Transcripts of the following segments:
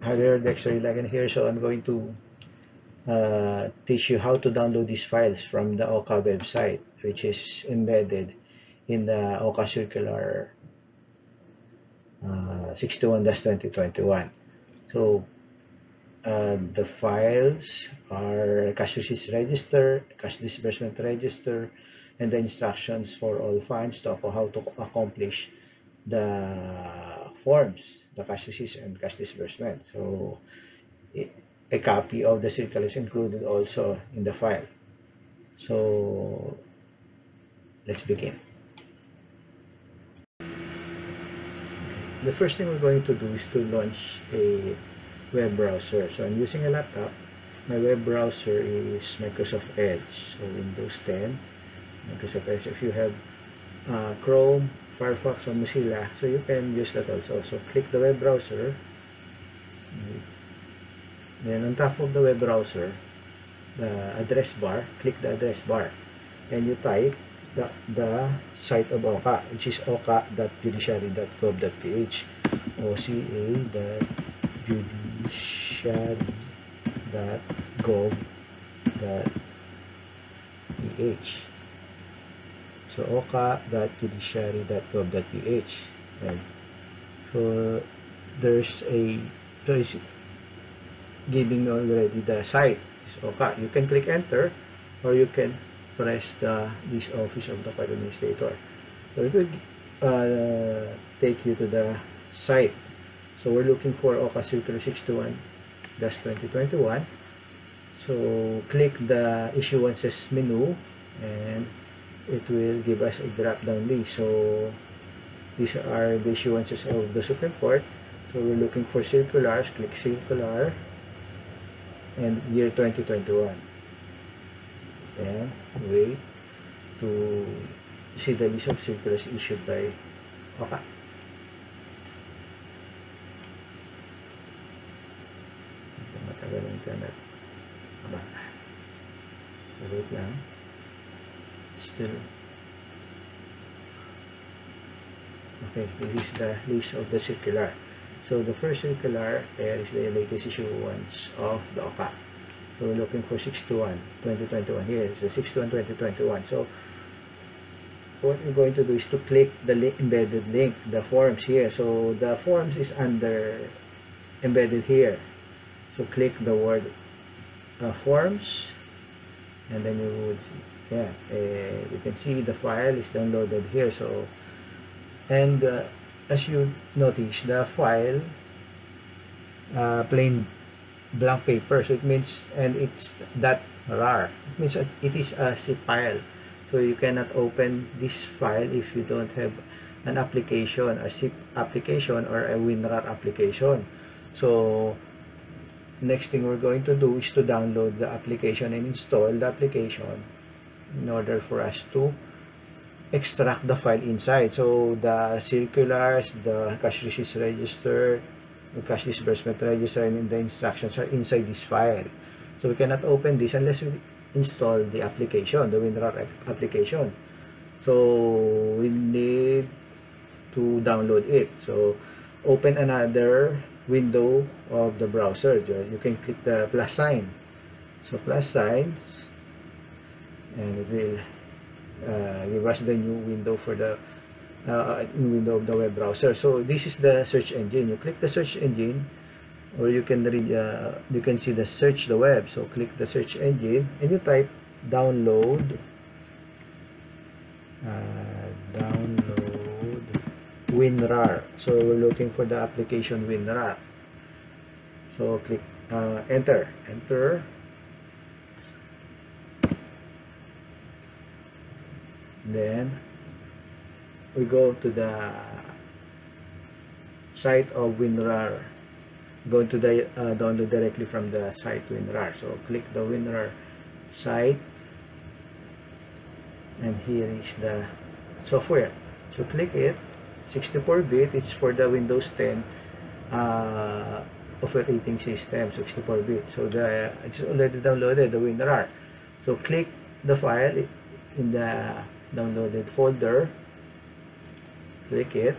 Hello Dexter Ilagan here. So I'm going to uh, teach you how to download these files from the OCA website, which is embedded in the OCA Circular uh, 61-2021. So uh, the files are cash receipts register, cash disbursement register, and the instructions for all funds to how to accomplish the forms the cash receipts and cash disbursement. So a copy of the circular is included also in the file. So let's begin. The first thing we're going to do is to launch a web browser. So I'm using a laptop. My web browser is Microsoft Edge. So Windows 10, Microsoft Edge. If you have uh, Chrome, Firefox or Mozilla so you can use that also so click the web browser then on top of the web browser the address bar click the address bar and you type the, the site of OCA which is oca.judiciary.gov.ph oca.judiciary.gov.ph so oca.judiciary.gov.ph and So there's a so it's giving me already the site is OCA. You can click enter or you can press the this office of the file administrator. So it will uh, take you to the site. So we're looking for OCA 0621-2021. So click the issuances menu and it will give us a drop-down list. So, these are the issuances of the Supreme Court. So, we're looking for circulars. Click circular. And year 2021. And wait to see the list of circulars issued by OPAC. Matagal ang internet. Aba. Wait lang. still okay this is the list of the circular so the first circular is the latest issuance of the OCA so we're looking for 621 2021 here is the 621 2021 so what we're going to do is to click the li embedded link the forms here so the forms is under embedded here so click the word uh, forms and then you would yeah uh, you can see the file is downloaded here so and uh, as you notice the file uh, plain blank paper so it means and it's that rar it means it is a zip file so you cannot open this file if you don't have an application a zip application or a winrar application so next thing we're going to do is to download the application and install the application in order for us to extract the file inside. So the circulars, the cash receipts register, the cash disbursement register, and the instructions are inside this file. So we cannot open this unless we install the application, the WinRAR application. So we need to download it. So open another window of the browser. You can click the plus sign. So plus sign, and it will uh, give us the new window for the uh, new window of the web browser so this is the search engine you click the search engine or you can read uh, you can see the search the web so click the search engine and you type download uh, download WinRAR so we're looking for the application WinRAR so click uh, enter enter then we go to the site of WinRAR Go to the uh, download directly from the site WinRAR so click the WinRAR site and here is the software so click it 64 bit it's for the Windows 10 uh, operating system 64 bit so the it's already downloaded the WinRAR so click the file in the downloaded folder click it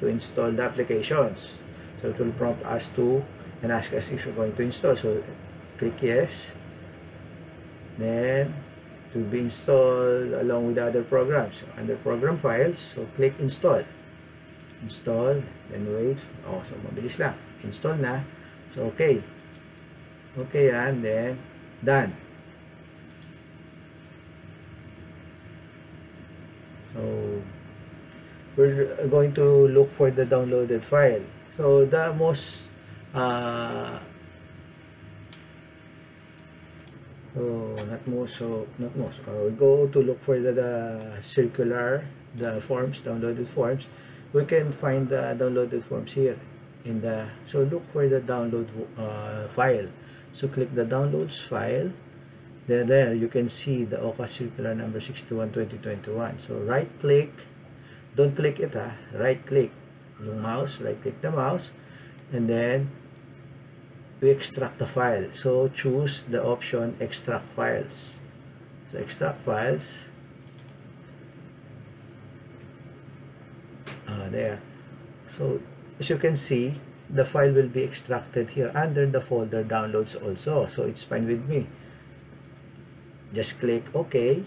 to install the applications so it will prompt us to and ask us if we're going to install so click yes then to be installed along with other programs under program files so click install install then wait oh so mabilis lang install na so okay okay and then done So we're going to look for the downloaded file. So the most uh, oh, not most, so not most. Uh, we go to look for the, the circular, the forms, downloaded forms. We can find the downloaded forms here in the so look for the download uh, file so click the downloads file then there you can see the OCA circular number 61 2021 so right click don't click it ha ah, right click The mouse right click the mouse and then we extract the file so choose the option extract files so extract files ah, there so as you can see the file will be extracted here under the folder downloads also so it's fine with me just click OK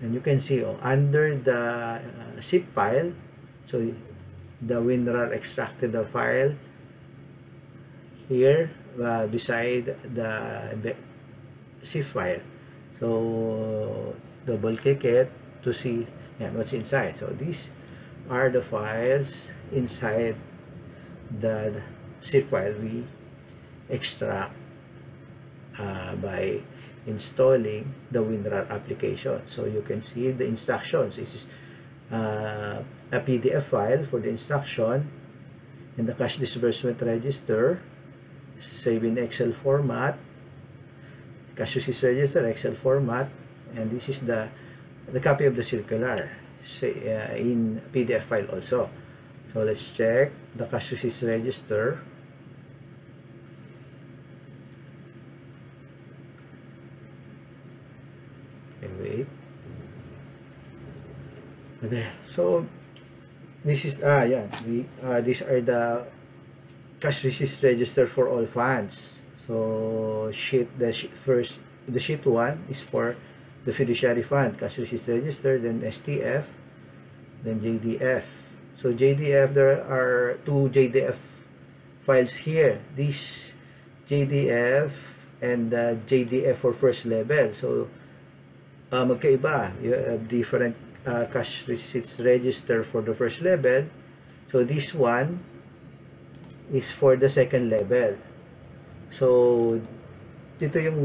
and you can see oh, under the uh, zip file so the WinRAR extracted the file here uh, beside the zip file so double click it to see yeah, what's inside so these are the files inside the zip file we extract uh, by installing the WinRAR application. So you can see the instructions. This is uh, a PDF file for the instruction and the cash disbursement register. Save in Excel format. Cash receipt register, Excel format. And this is the, the copy of the circular say, uh, in PDF file also. So let's check the cash receipts register. So, this is, ah, yeah, We, uh, these are the cash receipts register for all funds. So, sheet, the sheet first, the sheet 1 is for the fiduciary fund, cash receipts register, then STF, then JDF. So, JDF, there are two JDF files here. This JDF and uh, JDF for first level. So, okay, ah, magkaiba. You have different uh, cash receipts register for the first level. So this one is for the second level. So dito yung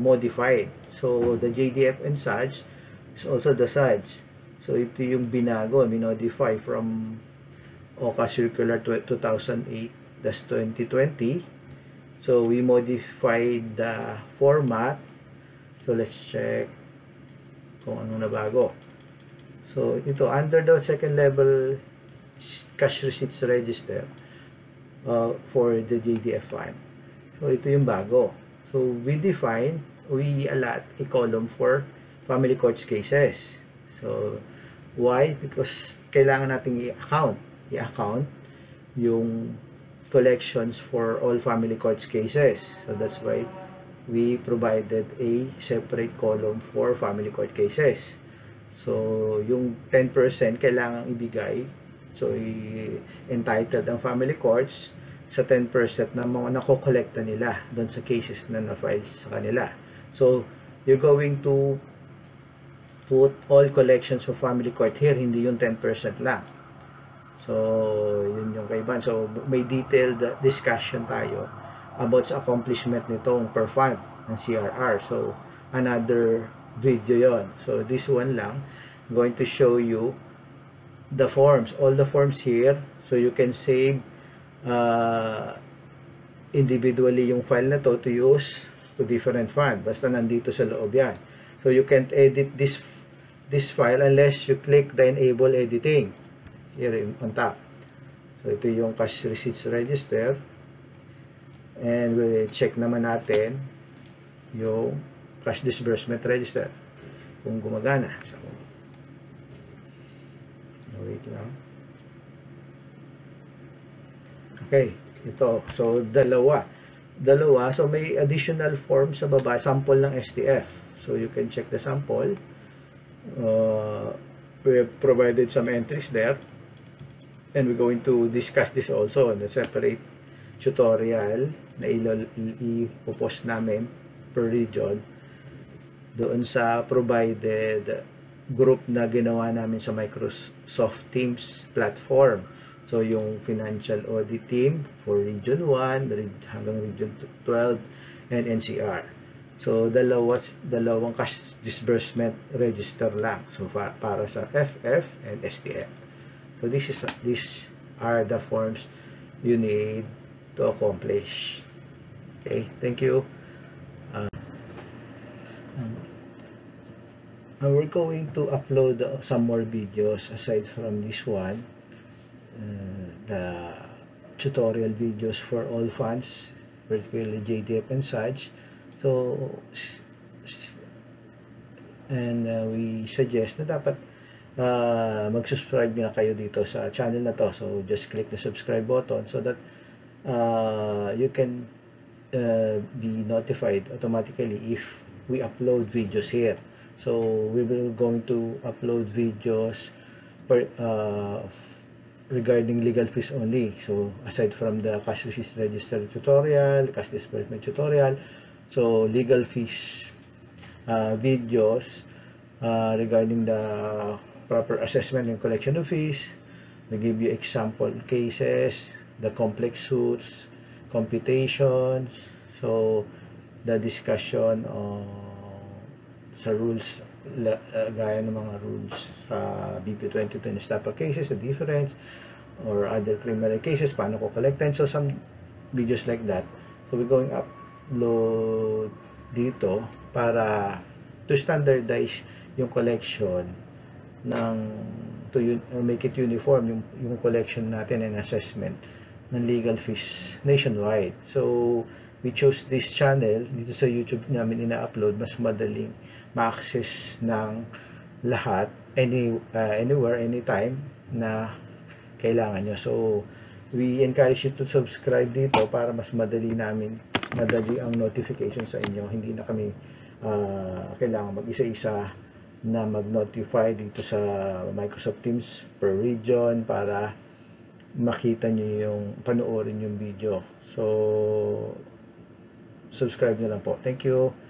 modified. So the JDF and such is also the such. So ito yung binago, minodify from OCA Circular 2008-2020. So we modified the format. So let's check kung anong bago. So, ito under the second level cash receipts register uh, for the JDF1. So, ito yung bago. So, we define, we allot a column for family court cases. So, why? Because kailangan nating i-account. I-account yung collections for all family court cases. So, that's why we provided a separate column for family court cases. So, yung 10% kailangang ibigay. So, entitled ang family courts sa 10% ng mga nakokolekta nila doon sa cases na na-file sa kanila. So, you're going to put all collections of family court here, hindi yung 10% lang. So, yun yung kaiban. So, may detailed discussion tayo about sa accomplishment nitong per fund ng CRR. So, another video yon. So, this one lang. I'm going to show you the forms. All the forms here. So, you can save uh, individually yung file na to to use to different file. Basta nandito sa loob yan. So, you can't edit this this file unless you click the enable editing. Here on top. So, ito yung cash receipts register. And we check naman natin yung cash disbursement register kung gumagana. So, wait lang. Okay, ito. So, dalawa. Dalawa. So, may additional form sa baba. Sample ng STF. So, you can check the sample. Uh, we have provided some entries there. And we're going to discuss this also in a separate tutorial na i-post namin per region doon sa provided group na ginawa namin sa Microsoft Teams platform. So, yung financial audit team for Region 1 hanggang Region 12 and NCR. So, dalawa, dalawang cash disbursement register lang. So, fa, para sa FF and STF. So, this is, these are the forms you need to accomplish. Okay, thank you. Now uh, we're going to upload some more videos aside from this one. Uh, the tutorial videos for all fans particularly JDF and such. So, and uh, we suggest na dapat uh, mag-subscribe nga kayo dito sa channel na to. So, just click the subscribe button so that uh, you can uh, be notified automatically if we upload videos here so we will going to upload videos per, uh, regarding legal fees only so aside from the cash receipts register tutorial cash disbursement tutorial so legal fees uh, videos uh, regarding the proper assessment and collection of fees we give you example cases the complex suits computations so the discussion of sa rules la, uh, gaya ng mga rules sa BP 2010 estafa cases, the difference or other criminal cases, paano ko collect and so some videos like that so we're going upload dito para to standardize yung collection ng to un, make it uniform yung, yung collection natin and assessment ng legal fees nationwide so we chose this channel dito sa YouTube namin ina-upload mas madaling ma ng lahat any uh, anywhere anytime na kailangan nyo so we encourage you to subscribe dito para mas madali namin madali ang notification sa inyo hindi na kami uh, kailangan mag isa-isa na mag-notify dito sa Microsoft Teams per region para makita nyo yung panoorin yung video so subscribe nyo lang po thank you